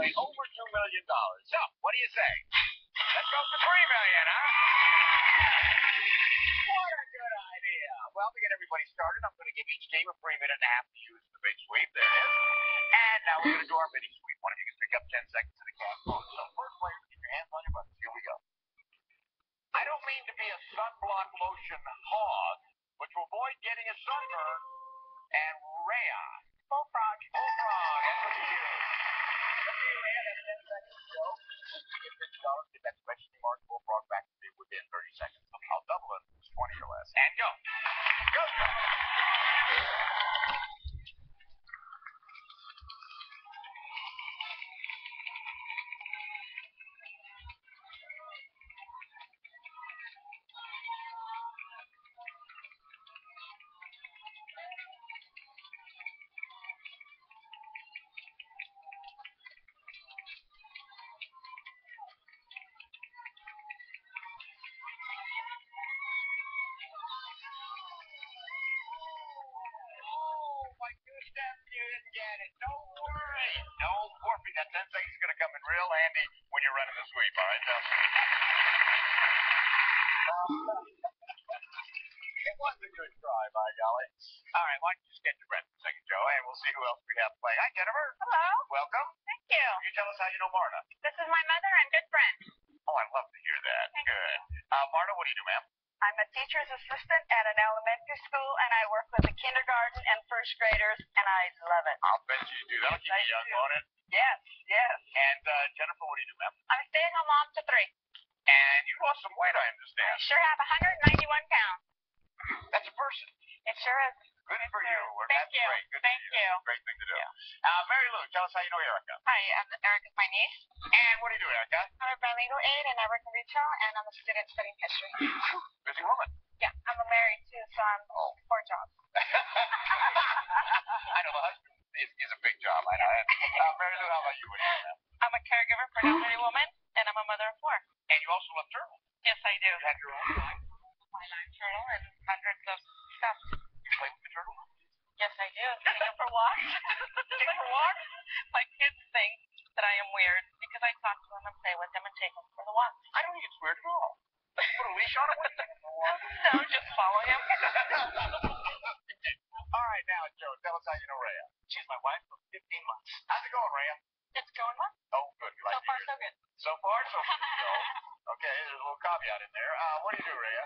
away over two million dollars. So, what do you say? Let's go for three million, huh? What a good idea. Well, to get everybody started, I'm going to give each team a free minute and a half to use the big sweep. There it is. And now we're going to do our mini sweep. One of you can pick up 10 seconds to the cash phone. So, first player, keep your hands on your buttons. Here we go. I don't mean to be a sunblock lotion hog, but to avoid getting a sunburn and rayon. That's 10 seconds to go. You get $50, get that question mark Bullfrog back Don't worry. No worry. That 10 seconds is going to come in real handy when you're running the sweep, all right? It was a good try, golly. All right, why don't you just get your breath for a second, Joe, and we'll see who else we have playing. Hi, Jennifer. Hello. Welcome. Thank you. You tell us how you know Marta. This is my mother and good friend. Oh, I love to hear that. Good. Uh, Marta, what do you do, ma'am? I'm a teacher's assistant at an elementary school, and I work with the kindergarten and first graders, and I love it. I'll bet you do. That'll keep I you young, do. won't it? Yes, yes. And uh, Jennifer, what do you do, ma'am? I'm a stay-at-home mom to three. And you lost some weight, I understand. I sure have 191 pounds. Person. It sure is. Good for you. Well, Thank That's you. great. Good Thank you. you. Great thing to do. Yeah. Uh, Mary Lou, tell us how you know Erica. Hi, I'm Erica's my niece. And what do you do, Erica? I'm a bilingual aide, and I work in retail, and I'm a student studying history. Busy woman. Yeah, I'm married too, so I'm Oh. four jobs. I know the husband is, is a big job. I know that. Uh, Mary Lou, how about you? What do you do, ma'am? I'm a caregiver for an elderly woman, and I'm a mother of four. And you also love turtles. Yes, I do. You have your own dog. My live turtle and hundreds of stuff. You play with the turtle? Yes, I do. For. Take for walks? My kids think that I am weird because I talk to them and play with them and take them for the walks. I don't think it's weird at all. Put a leash on it. What do you think? No, just follow him. all right, now, Joe, tell us how you know Rhea. She's my wife for 15 months. How's it going, Rhea? It's going well. Oh, good. So like to far, so good. So far, so good. Joe. Okay, there's a little caveat in there. Uh, what do you do, Rhea?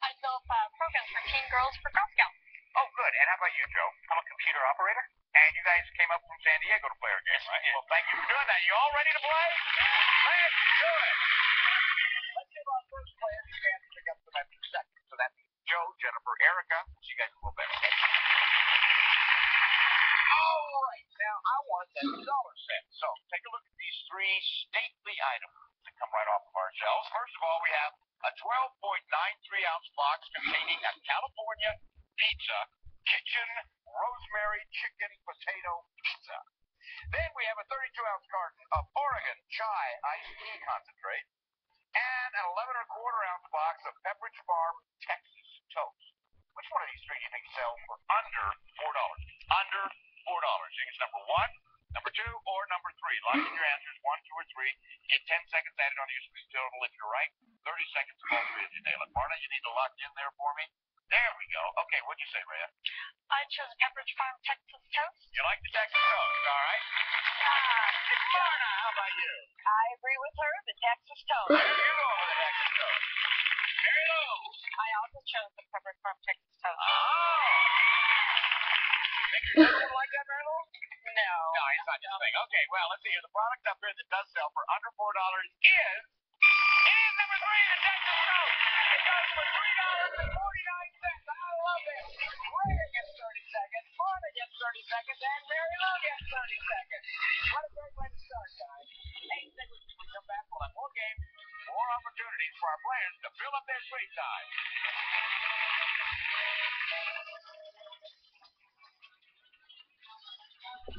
I built uh, programs for teen girls for Girl Scouts. Oh, good. And how about you, Joe? I'm a computer operator. And you guys came up from San Diego to play our game, right? Well, thank you for doing that. You all ready to play? Let's do it. Let's give our first player a chance to pick up some extra seconds. So that's Joe, Jennifer, Erica. See you guys a little bit. All right. Now, I want that dollar set. So take a look at these three stately items that come right off of our shelves. First of all, we have a 12.93 ounce box containing a California pizza kitchen rosemary chicken potato pizza. Then we have a 32 ounce carton of Oregon chai iced tea concentrate and an 11 and a quarter ounce box of Pepperidge Farm Texas toast. Which one of these three do you think sells for under four dollars? Under four dollars. You think it's number one, number two, or number three? Lock in your answers, one, two, or three. Get 10 seconds added on your total if you're right. 30 seconds if all three of you nail it. Marta, you need to lock in there for me. There we go. Okay, what'd you say, Rhea? I chose Pepperidge Farm Texas Toast. You like the Texas Toast, all right? Ah, good Florida. How about you? I agree with her. The Texas Toast. There you go with the Texas Toast. Very low. I also chose the Pepperidge Farm Texas Toast. Oh. Make sure you like that, Randall? No. No, it's not your thing. Okay, well, let's see here. The product up here that does sell for under $4 is... It is number three, the Texas Toast. It goes for three dollars. What a great way to start, guys. Eight seconds we come back. We'll have more games, more opportunities for our players to build up their street time.